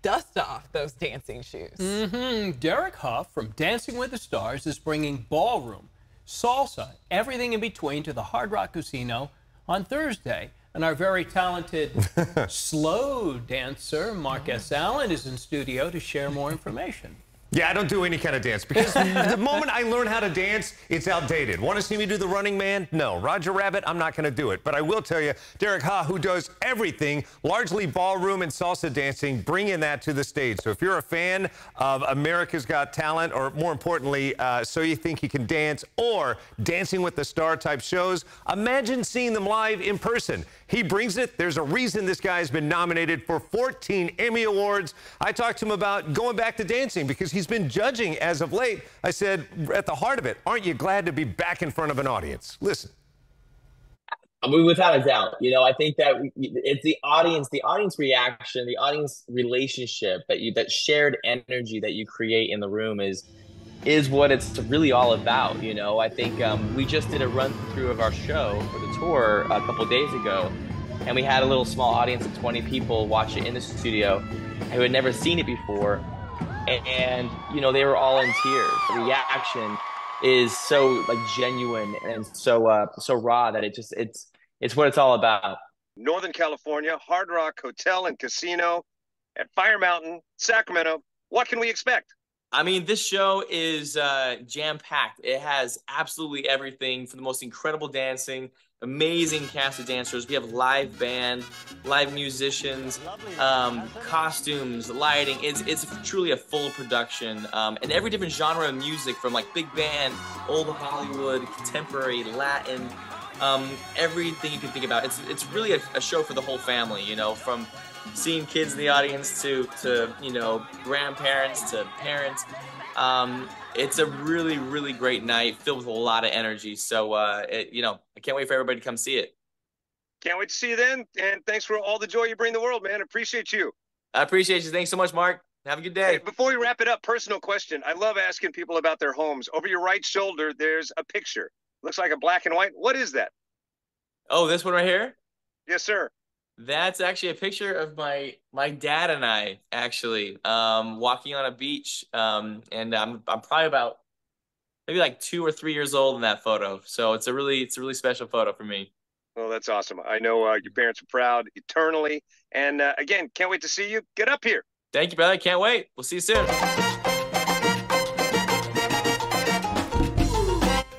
dust off those dancing shoes. Mm-hmm. Derek Hough from Dancing with the Stars is bringing ballroom, salsa, everything in between to the Hard Rock Casino on Thursday. And our very talented slow dancer, Mark S. Allen, is in studio to share more information. Yeah, I don't do any kind of dance because the moment I learn how to dance, it's outdated. Want to see me do the running man? No. Roger Rabbit, I'm not going to do it. But I will tell you, Derek Ha, who does everything, largely ballroom and salsa dancing, bringing that to the stage. So if you're a fan of America's Got Talent, or more importantly, uh, So You Think You Can Dance, or Dancing with the Star type shows, imagine seeing them live in person. He brings it. There's a reason this guy has been nominated for 14 Emmy Awards. I talked to him about going back to dancing because he's been judging as of late. I said, at the heart of it, aren't you glad to be back in front of an audience? Listen. I mean, without a doubt, you know, I think that it's the audience, the audience reaction, the audience relationship that you, that shared energy that you create in the room is, is what it's really all about. You know, I think um, we just did a run through of our show for the tour a couple days ago, and we had a little small audience of 20 people watch it in the studio who had never seen it before and you know they were all in tears. The reaction is so like genuine and so uh, so raw that it just it's it's what it's all about. Northern California, Hard Rock Hotel and Casino at Fire Mountain, Sacramento. What can we expect? I mean, this show is uh, jam packed. It has absolutely everything from the most incredible dancing amazing cast of dancers. We have live band, live musicians, um, costumes, lighting. It's, it's truly a full production. Um, and every different genre of music from like big band, old Hollywood, contemporary, Latin, um, everything you can think about. It's, it's really a, a show for the whole family, you know, from seeing kids in the audience to, to you know, grandparents to parents. Um, it's a really, really great night filled with a lot of energy. So, uh, it, you know, I can't wait for everybody to come see it. Can't wait to see you then. And thanks for all the joy you bring the world, man. Appreciate you. I appreciate you. Thanks so much, Mark. Have a good day. Hey, before we wrap it up, personal question. I love asking people about their homes. Over your right shoulder, there's a picture. Looks like a black and white. What is that? Oh, this one right here? Yes, sir. That's actually a picture of my my dad and I actually um, walking on a beach, um, and I'm I'm probably about maybe like two or three years old in that photo. So it's a really it's a really special photo for me. Well, that's awesome. I know uh, your parents are proud eternally, and uh, again, can't wait to see you. Get up here. Thank you, brother. Can't wait. We'll see you soon.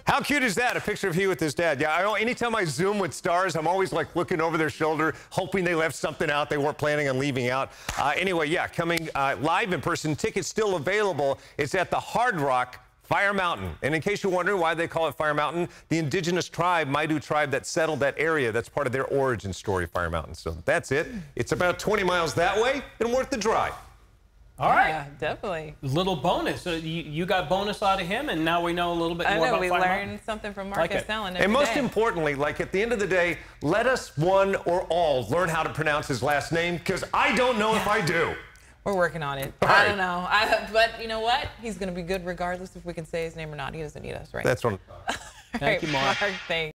How cute is that? A picture of he with his dad. Yeah, I anytime I zoom with stars, I'm always like looking over their shoulder, hoping they left something out they weren't planning on leaving out. Uh, anyway, yeah, coming uh, live in person. Tickets still available. It's at the Hard Rock Fire Mountain. And in case you're wondering why they call it Fire Mountain, the indigenous tribe, Maidu tribe, that settled that area, that's part of their origin story, Fire Mountain. So that's it. It's about 20 miles that way and worth the drive. All right. Yeah, definitely. Little bonus. So you, you got bonus out of him, and now we know a little bit I more know, about we learned Mountain. something from Marcus like Allen. And most day. importantly, like at the end of the day, let us one or all learn how to pronounce his last name, because I don't know yeah. if I do. We're working on it. All I right. don't know. I, but you know what? He's going to be good regardless if we can say his name or not. He doesn't need us, right? That's one. Thank you, Mark. Mark thanks.